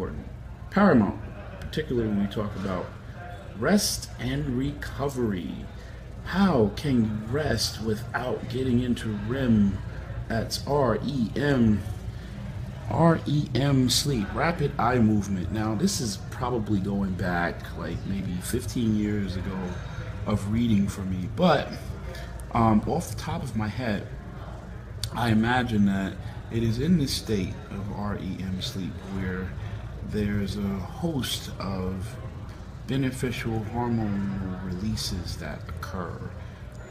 important, paramount, particularly when we talk about rest and recovery. How can you rest without getting into REM? That's R E M. R E M sleep, rapid eye movement. Now, this is probably going back like maybe 15 years ago of reading for me, but um, off the top of my head, I imagine that it is in this state of REM sleep where there's a host of beneficial hormonal releases that occur.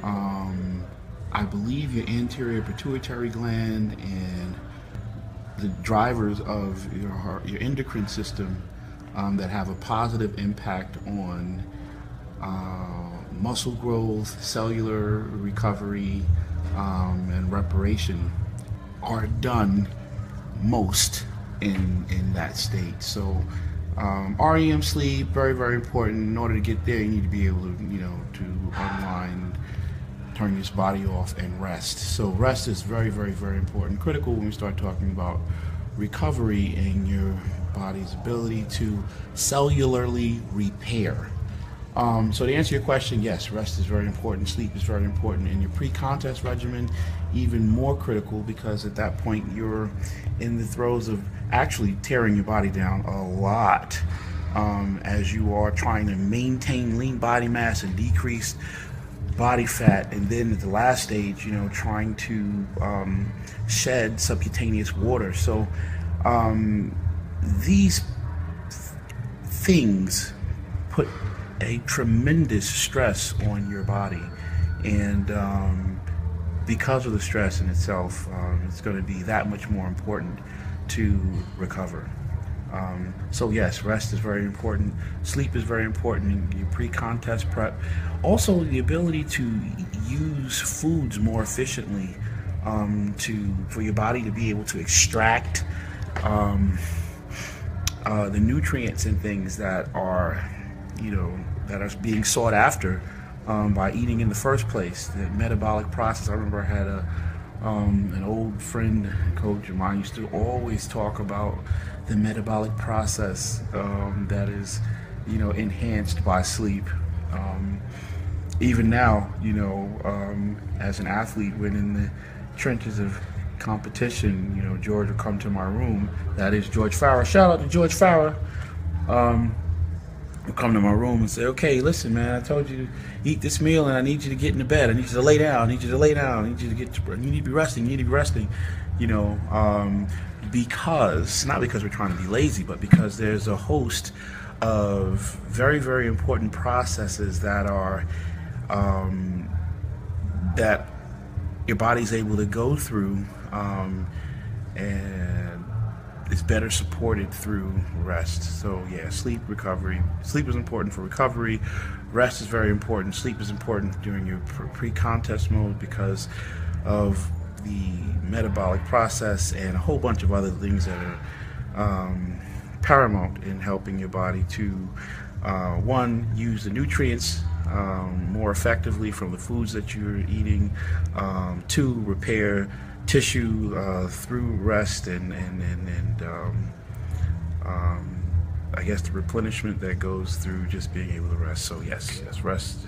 Um, I believe your anterior pituitary gland and the drivers of your heart, your endocrine system um, that have a positive impact on uh, muscle growth, cellular recovery, um, and reparation are done most in in that state. So um, REM sleep very very important. In order to get there, you need to be able to you know to unwind, turn your body off, and rest. So rest is very very very important, critical when we start talking about recovery and your body's ability to cellularly repair. Um, so to answer your question, yes, rest is very important. Sleep is very important. In your pre-contest regimen, even more critical because at that point you're in the throes of actually tearing your body down a lot um, as you are trying to maintain lean body mass and decrease body fat. And then at the last stage, you know, trying to um, shed subcutaneous water. So um, these things put a tremendous stress on your body. And um, because of the stress in itself, um, it's going to be that much more important to recover. Um, so yes, rest is very important. Sleep is very important your pre-contest prep. Also, the ability to use foods more efficiently um, to for your body to be able to extract um, uh, the nutrients and things that are, you know, that are being sought after um, by eating in the first place. The metabolic process. I remember I had a um, an old friend, coach of mine, used to always talk about the metabolic process um, that is, you know, enhanced by sleep. Um, even now, you know, um, as an athlete, when in the trenches of competition, you know, George would come to my room. That is George Farah. Shout out to George Farah. Um, would come to my room and say, "Okay, listen, man, I told you to eat this meal, and I need you to get in the bed. I need you to lay down. I need you to lay down. I need you to get. You need to be resting. You need to be resting. You know, um, because not because we're trying to be lazy, but because there's a host of very, very important processes that are um, that your body's able to go through um, and is better supported through rest. So yeah, sleep recovery. Sleep is important for recovery. Rest is very important. Sleep is important during your pre-contest mode because of the metabolic process and a whole bunch of other things that are um, paramount in helping your body to uh, one use the nutrients um, more effectively from the foods that you're eating. Um, two repair tissue uh, through rest and and and, and um, um, I guess the replenishment that goes through just being able to rest. So yes, yes, rest